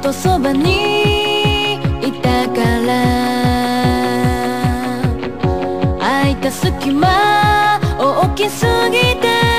とそばにいたから。空いた隙間大きすぎて。